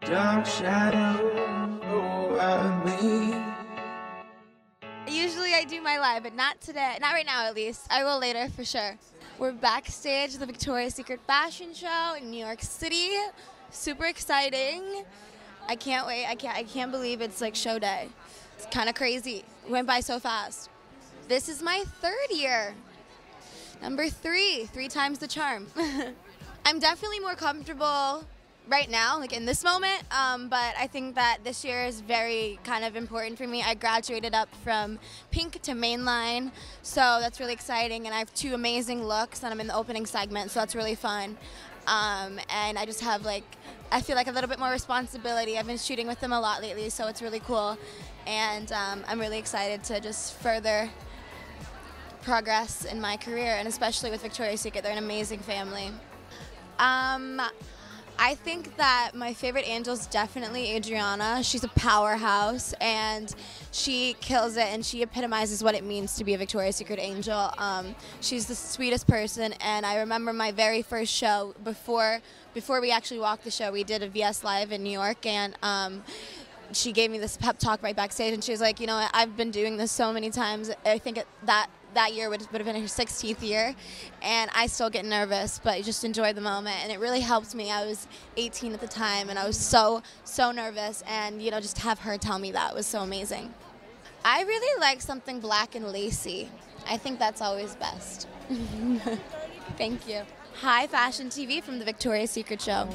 dark shadow oh, over me. Usually I do my live, but not today. Not right now, at least. I will later for sure. We're backstage at the Victoria's Secret Fashion Show in New York City. Super exciting. I can't wait. I can't. I can't believe it's like show day. It's kind of crazy. Went by so fast. This is my third year. Number three, three times the charm. I'm definitely more comfortable right now, like in this moment. Um, but I think that this year is very kind of important for me. I graduated up from pink to mainline, so that's really exciting. And I have two amazing looks, and I'm in the opening segment, so that's really fun. Um, and I just have like, I feel like a little bit more responsibility. I've been shooting with them a lot lately, so it's really cool. And um, I'm really excited to just further progress in my career, and especially with Victoria's Secret. They're an amazing family. Um, I think that my favorite angel is definitely Adriana. She's a powerhouse and she kills it and she epitomizes what it means to be a Victoria's Secret angel. Um, she's the sweetest person and I remember my very first show before before we actually walked the show. We did a VS Live in New York and um, she gave me this pep talk right backstage and she was like, you know, I've been doing this so many times. I think it, that that year would, would have been her 16th year and I still get nervous but just enjoy the moment and it really helped me. I was 18 at the time and I was so so nervous and you know just have her tell me that was so amazing. I really like something black and lacy. I think that's always best. Thank you. Hi Fashion TV from the Victoria's Secret show.